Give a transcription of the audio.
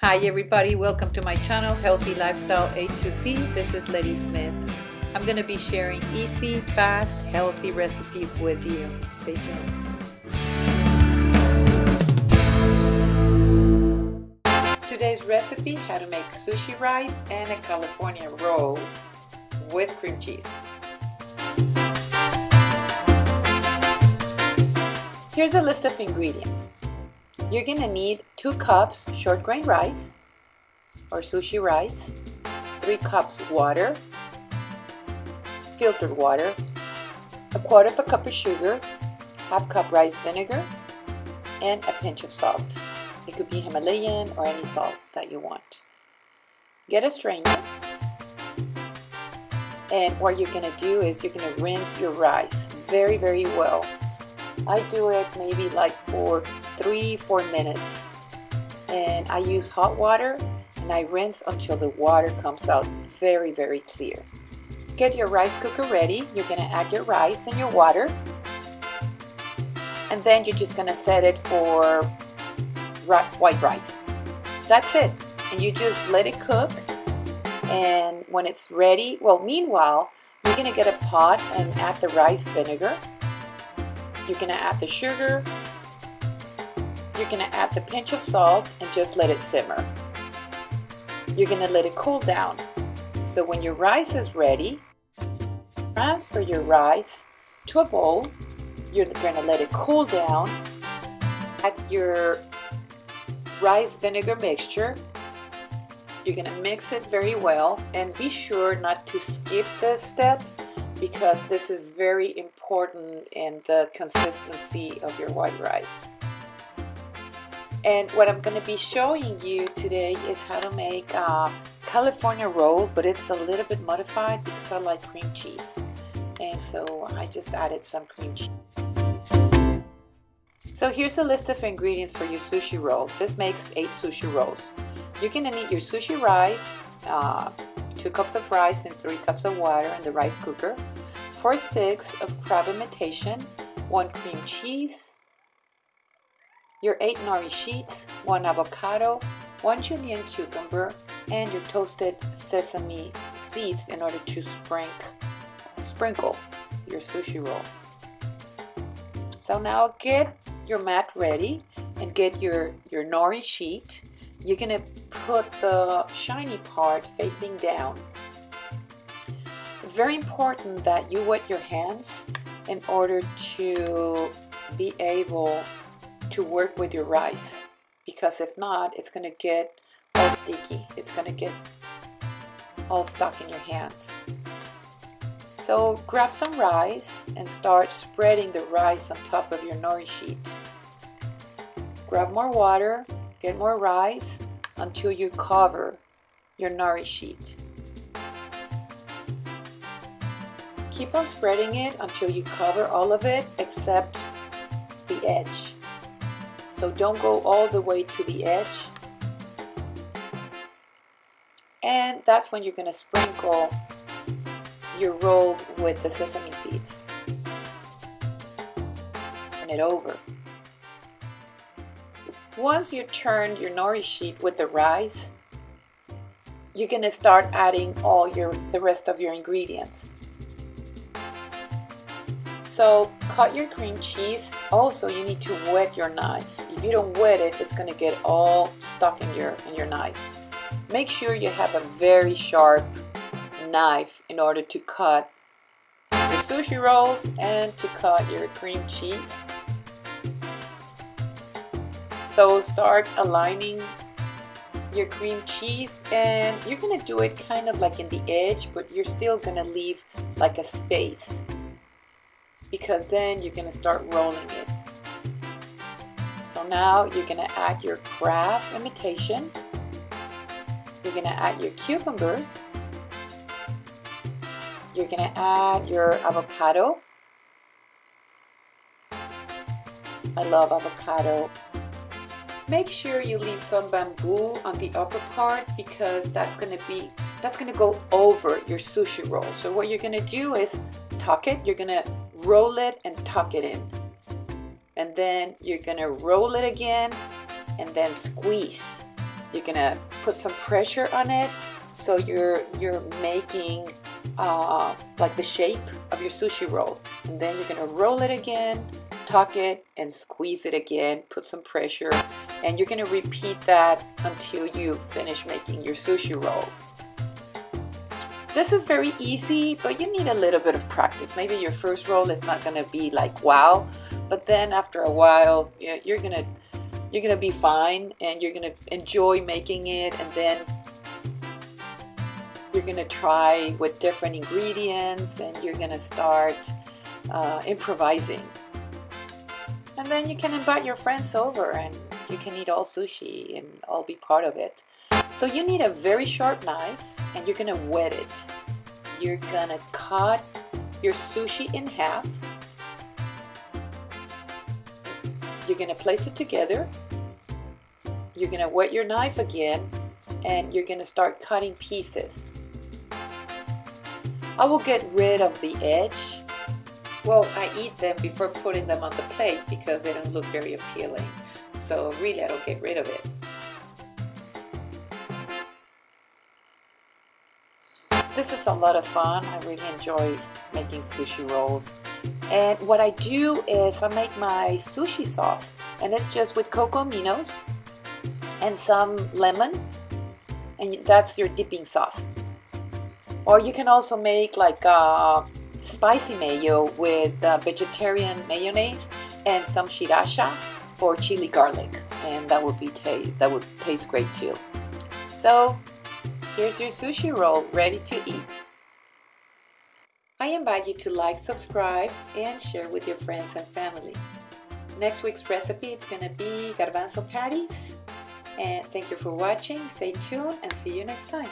Hi everybody, welcome to my channel Healthy Lifestyle A to Z. This is Letty Smith. I'm going to be sharing easy, fast, healthy recipes with you. Stay tuned. Today's recipe, how to make sushi rice and a California roll with cream cheese. Here's a list of ingredients. You're gonna need two cups short grain rice or sushi rice, three cups water, filtered water, a quarter of a cup of sugar, half cup rice vinegar, and a pinch of salt. It could be Himalayan or any salt that you want. Get a strainer. And what you're gonna do is you're gonna rinse your rice very, very well. I do it maybe like for three, four minutes. And I use hot water and I rinse until the water comes out very, very clear. Get your rice cooker ready. You're gonna add your rice and your water. And then you're just gonna set it for white rice. That's it. And you just let it cook. And when it's ready, well, meanwhile, you're gonna get a pot and add the rice vinegar. You're gonna add the sugar, you're going to add the pinch of salt and just let it simmer. You're going to let it cool down. So when your rice is ready, transfer your rice to a bowl. You're going to let it cool down. Add your rice vinegar mixture. You're going to mix it very well and be sure not to skip this step because this is very important in the consistency of your white rice. And what I'm going to be showing you today is how to make a California roll, but it's a little bit modified because I like cream cheese. And so I just added some cream cheese. So here's a list of ingredients for your sushi roll. This makes eight sushi rolls. You're going to need your sushi rice, uh, two cups of rice and three cups of water in the rice cooker, four sticks of crab imitation, one cream cheese, your 8 nori sheets, 1 avocado, 1 julienne cucumber, and your toasted sesame seeds in order to sprinkle, sprinkle your sushi roll. So now get your mat ready and get your, your nori sheet. You're to put the shiny part facing down. It's very important that you wet your hands in order to be able to work with your rice because if not, it's going to get all sticky. It's going to get all stuck in your hands. So grab some rice and start spreading the rice on top of your nori sheet. Grab more water, get more rice until you cover your nori sheet. Keep on spreading it until you cover all of it except the edge. So don't go all the way to the edge. And that's when you're going to sprinkle your roll with the sesame seeds. Turn it over. Once you turn your nori sheet with the rice, you're to start adding all your the rest of your ingredients. So cut your cream cheese. Also, you need to wet your knife. If you don't wet it, it's gonna get all stuck in your in your knife. Make sure you have a very sharp knife in order to cut your sushi rolls and to cut your cream cheese. So start aligning your cream cheese and you're gonna do it kind of like in the edge but you're still gonna leave like a space because then you're going to start rolling it. So now you're going to add your crab imitation. You're going to add your cucumbers. You're going to add your avocado. I love avocado. Make sure you leave some bamboo on the upper part because that's going to be that's going to go over your sushi roll. So what you're going to do is tuck it. You're going to roll it and tuck it in. And then you're gonna roll it again and then squeeze. You're gonna put some pressure on it. So you're you're making uh, like the shape of your sushi roll. And then you're gonna roll it again tuck it and squeeze it again put some pressure. And you're gonna repeat that until you finish making your sushi roll this is very easy but you need a little bit of practice. Maybe your first roll is not gonna be like wow but then after a while you're gonna you're gonna be fine and you're gonna enjoy making it and then you're gonna try with different ingredients and you're gonna start uh, improvising. And then you can invite your friends over and you can eat all sushi and all be part of it. So you need a very sharp knife and you're gonna wet it you're gonna cut your sushi in half You're to place it together. You're to wet your knife again and you're to start cutting pieces. I will get rid of the edge. Well, I eat them before putting them on the plate because they don't look very appealing. So really, I don't get rid of it. This is a lot of fun. I really enjoy making sushi rolls. And what I do is I make my sushi sauce and it's just with cocoa aminos and some lemon and that's your dipping sauce. Or you can also make like a spicy mayo with uh, vegetarian mayonnaise and some sriracha or chili garlic and that would be that would taste great too. So here's your sushi roll ready to eat. I invite you to like, subscribe, and share with your friends and family. Next week's recipe is going to be garbanzo patties. And thank you for watching. Stay tuned and see you next time.